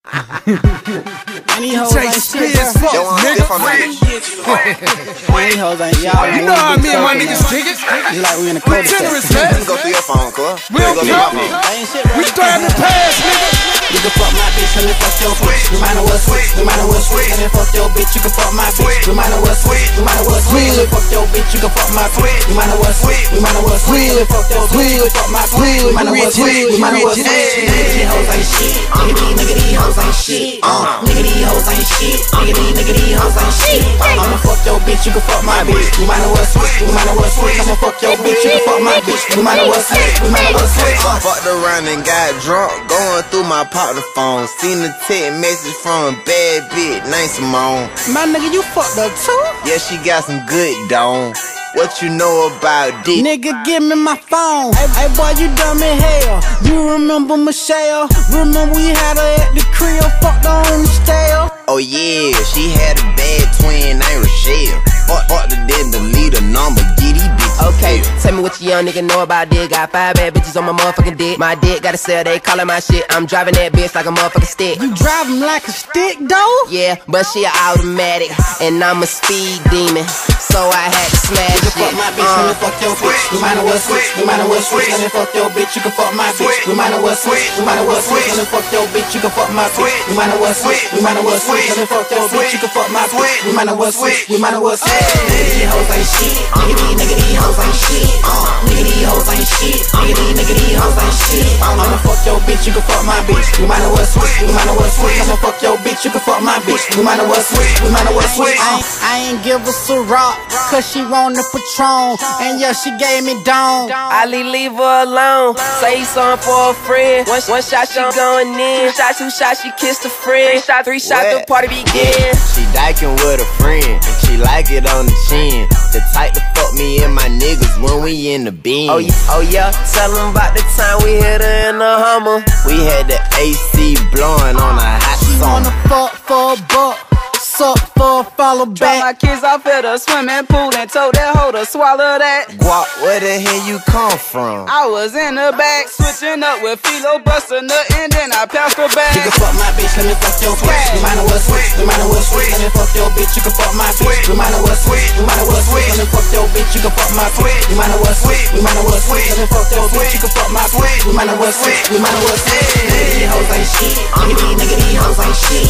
Any hoes ain't spin, shit, fuck, nigga. Any hoes ain't y'all. You know how me and my niggas kick it. You like we in the We cul-de-sac. generous, man. Go through your phone, cuz. We don't Go care. phone. I ain't shit, bro. We starting to pass, nigga. You can fuck my bitch, let me fuck your bitch. No matter what switch, no what switch. Let me fuck your bitch, you can fuck my bitch. No matter what switch, no matter what switch. Let me fuck your bitch, you can fuck my bitch. No matter what switch, no matter what switch. Let me fuck your bitch, you can fuck my bitch. No matter what switch, no matter what switch. Nigga, these hoes ain't shit. Nigga, these, hoes ain't shit. Uh, nigga, these hoes ain't shit. Nigga, these, nigga, these hoes ain't shit. I'ma fuck your bitch, you can fuck my bitch. No matter what switch, no matter what switch. I'ma fuck your bitch, you can fuck my bitch. No matter what switch, no matter what switch. Uh, Fucked around and got drunk, going through my partner phone. Seen a text message from a bad bitch named Simone. My nigga, you fucked up too? Yeah, she got some good dome. What you know about dick? Nigga, give me my phone. Hey, hey, boy, you dumb in hell. You remember Michelle? Remember we had her at the crib, fucked on the stale. Oh yeah, she had a bad twin named Rochelle. Fuck, fucked her, then delete her number. Get these bitches. Okay, tell me what you young nigga know about dick. Got five bad bitches on my motherfucking dick. My dick got a sell, they callin' my shit. I'm driving that bitch like a motherfucking stick. You drive him like a stick, though? Yeah, but she a automatic, and I'm a speed demon. So I had to smash You it. can fuck my bitch, let me Uh, fuck your bitch. No matter what switch, no matter what switch, let me fuck your bitch. You can fuck my bitch. No matter what switch, no matter what switch, let me fuck your bitch. You can fuck my bitch. No matter what switch, no matter what switch, let me fuck your bitch. You can fuck my bitch. No matter what switch, no matter what switch. Nigga, these hoes ain't shit. Nigga, these, nigga, these hoes ain't shit. Uh, nigga, these hoes ain't shit. Nigga, these, nigga, these hoes ain't shit. I'ma fuck your bitch. You can fuck my bitch. No matter what switch, no matter what switch, I'ma fuck your bitch. You can fuck my bitch. No matter what switch, no matter what switch. Uh, I ain't give a rock, cause she want the Patron. And yeah, she gave me down. I leave, leave her alone. Say something for a friend. One, one shot, she going in. Two shots, two shots, she kissed a friend. Three shots, three shots, the party begin. She dyking with a friend. And she like it on the chin. The type to fuck me and my niggas when we in the bin. Oh, yeah, oh yeah, tell them about the time we hit her in the Hummer. We had the AC blowing on a hot She summer. wanna fuck for a buck, suck for a follow Drop my kids off at a swimming pool and told that hoe to swallow that. Guap, where the hell you come from? I was in the back, switching up with Philo, busting nut, and then I passed her You can fuck my bitch, let me fuck your bitch. No matter what switch, no matter what switch, let me fuck your bitch. You can fuck my bitch. No matter what switch, no matter what switch, let me fuck your bitch. You can fuck my bitch. No matter what switch, no matter what switch, let me fuck your bitch. You can fuck my bitch. No matter what switch, no matter what switch. Nigga, these hoes ain't shit. Nigga, these, nigga, these hoes ain't shit.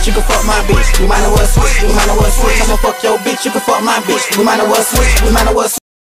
Bitch. You can fuck my bitch. No matter what switch, no matter what switch, I'ma fuck your bitch. You can fuck my bitch. No matter what switch, no matter what.